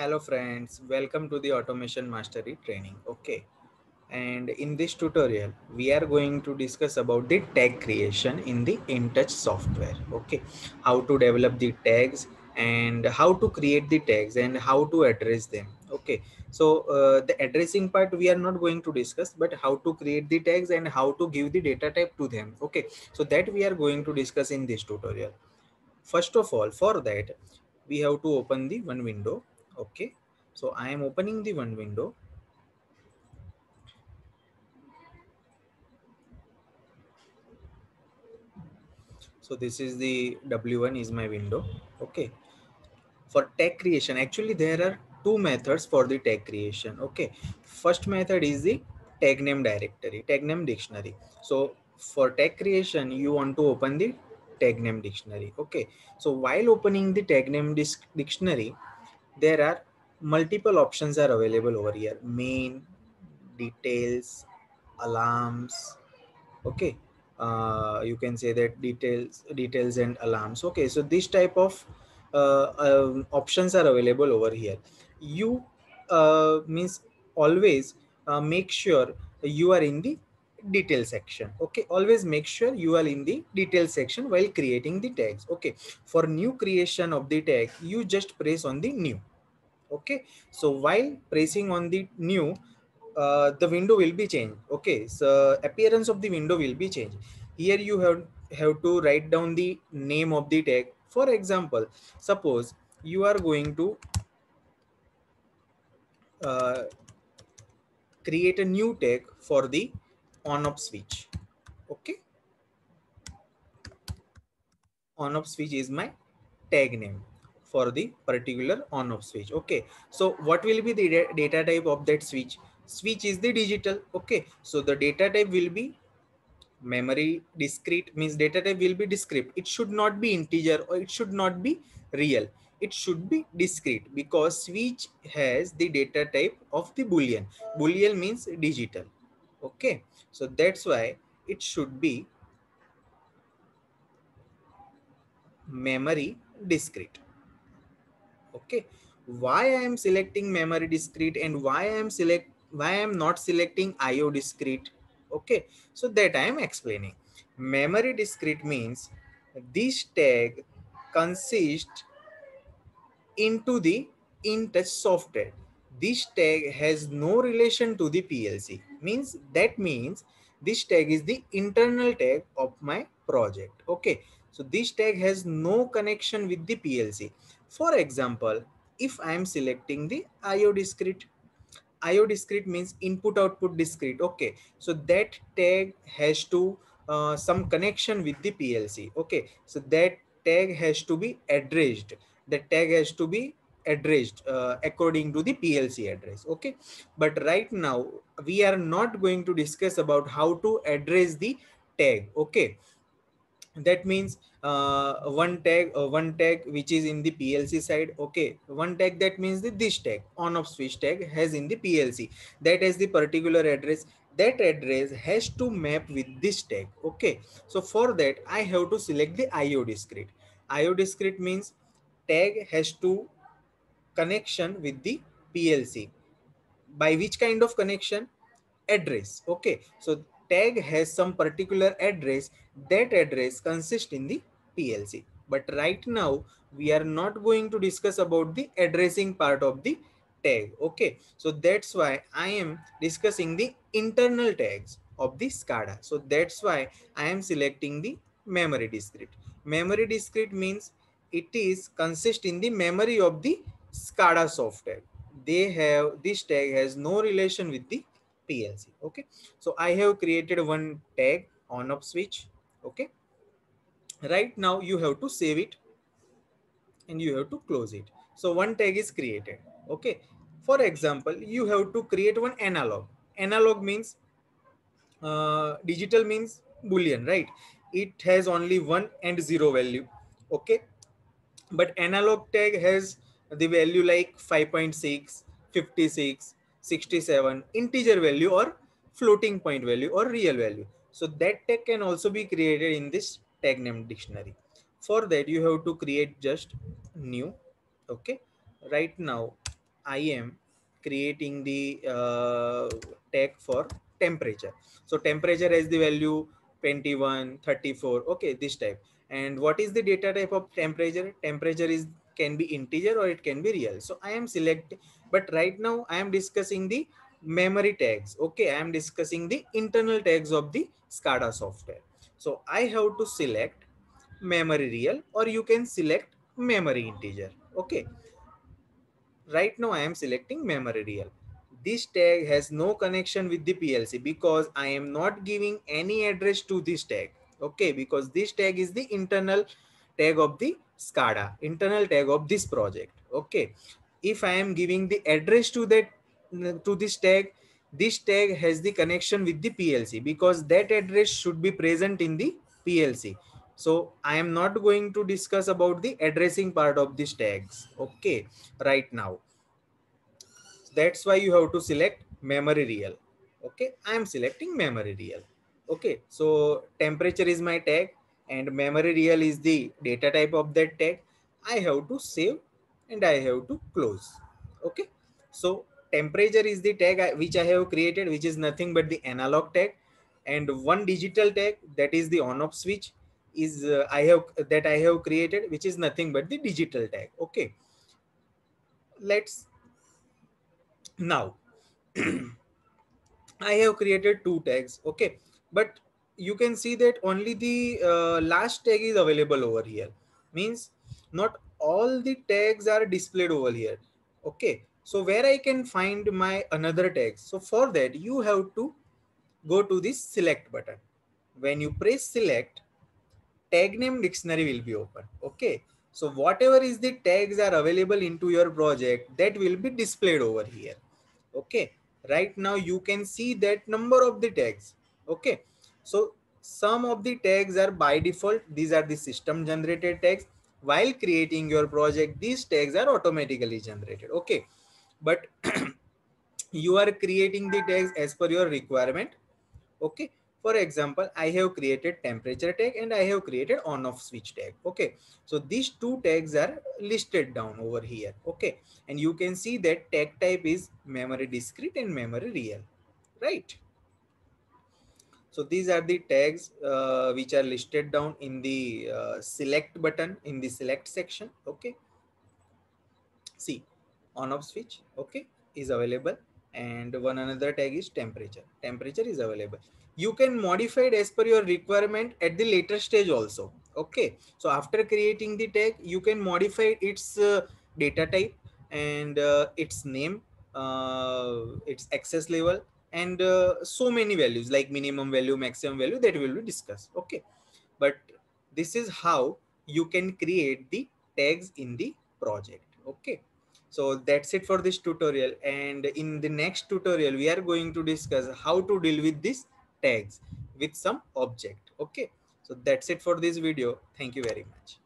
Hello friends, welcome to the Automation Mastery training. Okay. And in this tutorial, we are going to discuss about the tag creation in the InTouch software. Okay. How to develop the tags and how to create the tags and how to address them. Okay. So uh, the addressing part we are not going to discuss, but how to create the tags and how to give the data type to them. Okay. So that we are going to discuss in this tutorial. First of all, for that, we have to open the one window okay. So i am opening the one window. So this is the w1 is my window. Okay. For tag creation actually there are two methods for the tag creation. Okay. First method is the tag name directory tag name dictionary. So for tag creation you want to open the tag name dictionary. Okay. So while opening the tag name dictionary there are multiple options are available over here. Main details alarms okay? Uh, you can say that details details and alarms okay? So this type of uh, um, options are available over here. You uh, means always uh, make sure you are in the detail section okay? Always make sure you are in the detail section while creating the tags okay? For new creation of the tag you just press on the new okay? So while pressing on the new uh, the window will be changed. Okay? So appearance of the window will be changed. Here you have have to write down the name of the tag. For example suppose you are going to uh, create a new tag for the on off switch. Okay? On off switch is my tag name for the particular on off switch okay? So what will be the data type of that switch? Switch is the digital okay? So the data type will be memory discrete means data type will be discrete. It should not be integer or it should not be real. It should be discrete because switch has the data type of the boolean. Boolean means digital okay? So that's why it should be memory discrete okay. Why i am selecting memory discrete and why i am select why i am not selecting io discrete? Okay. So that i am explaining. Memory discrete means this tag consists into the InTouch software. This tag has no relation to the plc means that means this tag is the internal tag of my project. Okay. So this tag has no connection with the plc for example, if I am selecting the IO discrete, IO discrete means input output discrete. Okay. So that tag has to uh, some connection with the PLC. Okay. So that tag has to be addressed. The tag has to be addressed uh, according to the PLC address. Okay. But right now we are not going to discuss about how to address the tag. Okay that means uh, one tag uh, one tag which is in the plc side okay. One tag that means the this tag on off switch tag has in the plc that has the particular address. That address has to map with this tag okay. So for that i have to select the io discrete. Io discrete means tag has to connection with the plc by which kind of connection? Address okay. So tag has some particular address that address consists in the PLC. But right now we are not going to discuss about the addressing part of the tag. Okay, so that's why I am discussing the internal tags of the SCADA. So that's why I am selecting the memory discrete. Memory discrete means it is consist in the memory of the SCADA software. They have this tag has no relation with the PLC. Okay, so I have created one tag on off switch okay? Right now you have to save it and you have to close it. So one tag is created okay? For example you have to create one analog. Analog means uh, digital means boolean right? It has only one and zero value okay? But analog tag has the value like 5.6 56 67 integer value or floating point value or real value so that tag can also be created in this tag name dictionary. For that, you have to create just new. Okay. Right now, I am creating the uh, tag for temperature. So temperature has the value 21, 34. Okay, this type. And what is the data type of temperature? Temperature is can be integer or it can be real. So I am select but right now I am discussing the memory tags. Okay, I am discussing the internal tags of the SCADA software. So I have to select memory real or you can select memory integer. Okay. Right now I am selecting memory real. This tag has no connection with the PLC because I am not giving any address to this tag. Okay, because this tag is the internal tag of the SCADA, internal tag of this project. Okay. If I am giving the address to that to this tag, this tag has the connection with the PLC because that address should be present in the PLC. So I am not going to discuss about the addressing part of these tags. Okay, right now. That's why you have to select memory real. Okay, I am selecting memory real. Okay, so temperature is my tag and memory real is the data type of that tag. I have to save and I have to close. Okay, so temperature is the tag which I have created, which is nothing but the analog tag and one digital tag that is the on off switch is uh, I have that I have created, which is nothing but the digital tag. Okay. Let's now I have created two tags. Okay. But you can see that only the uh, last tag is available over here. Means not all the tags are displayed over here. Okay. So where I can find my another tags. So for that, you have to go to this select button. When you press select, tag name dictionary will be open. Okay. So whatever is the tags are available into your project that will be displayed over here. Okay. Right now you can see that number of the tags. Okay. So some of the tags are by default. These are the system generated tags. While creating your project, these tags are automatically generated. Okay. But you are creating the tags as per your requirement. Okay for example, I have created temperature tag and I have created on off switch tag. Okay. So these two tags are listed down over here. Okay. And you can see that tag type is memory discrete and memory real. Right. So these are the tags uh, which are listed down in the uh, select button in the select section. Okay. See on off switch. Okay. Is available and one another tag is temperature. Temperature is available you can modify it as per your requirement at the later stage also okay so after creating the tag you can modify its uh, data type and uh, its name uh, its access level and uh, so many values like minimum value maximum value that will be discussed. Okay. But this is how you can create the tags in the project. Okay. So that's it for this tutorial. And in the next tutorial we are going to discuss how to deal with these tags with some object. Okay. So that's it for this video. Thank you very much